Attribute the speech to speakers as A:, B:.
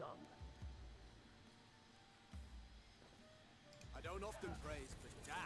A: done.
B: I don't often praise, but damn,